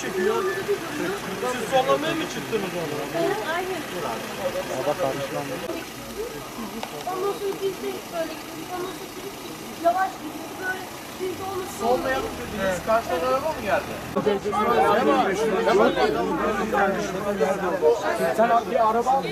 çekiyor. Siz sollamaya mı çıktınız onu? Aynen. Araba karışlandı. Ondan sonra biz de böyle gittik. Ondan sonra dedik ki yavaş gittik böyle. Biz de onu Solmayalım dediniz. Karşıdan araba mı geldi? Sen bir araba al.